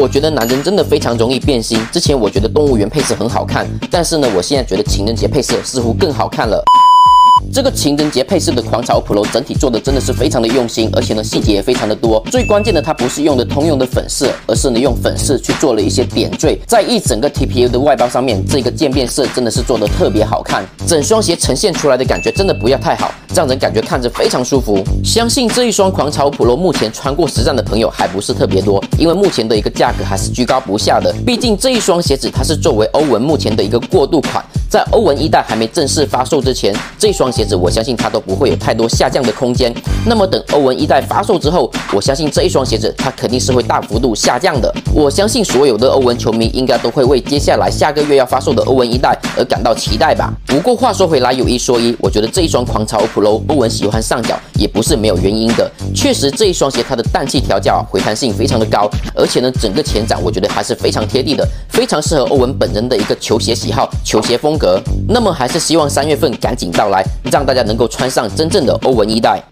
我觉得男人真的非常容易变心。之前我觉得动物园配色很好看，但是呢，我现在觉得情人节配色似乎更好看了。这个情人节配色的狂潮 Pro 整体做的真的是非常的用心，而且呢细节也非常的多。最关键的，它不是用的通用的粉色，而是呢用粉饰去做了一些点缀，在一整个 TPU 的外包上面，这个渐变色真的是做的特别好看。整双鞋呈现出来的感觉真的不要太好，让人感觉看着非常舒服。相信这一双狂潮 Pro 目前穿过实战的朋友还不是特别多，因为目前的一个价格还是居高不下的。毕竟这一双鞋子它是作为欧文目前的一个过渡款。在欧文一代还没正式发售之前，这双鞋子我相信它都不会有太多下降的空间。那么等欧文一代发售之后，我相信这一双鞋子它肯定是会大幅度下降的。我相信所有的欧文球迷应该都会为接下来下个月要发售的欧文一代而感到期待吧。不过话说回来，有一说一，我觉得这一双狂潮 Pro 欧文喜欢上脚也不是没有原因的。确实这一双鞋它的氮气调教回弹性非常的高，而且呢整个前掌我觉得还是非常贴地的，非常适合欧文本人的一个球鞋喜好、球鞋风。格，那么还是希望三月份赶紧到来，让大家能够穿上真正的欧文一代。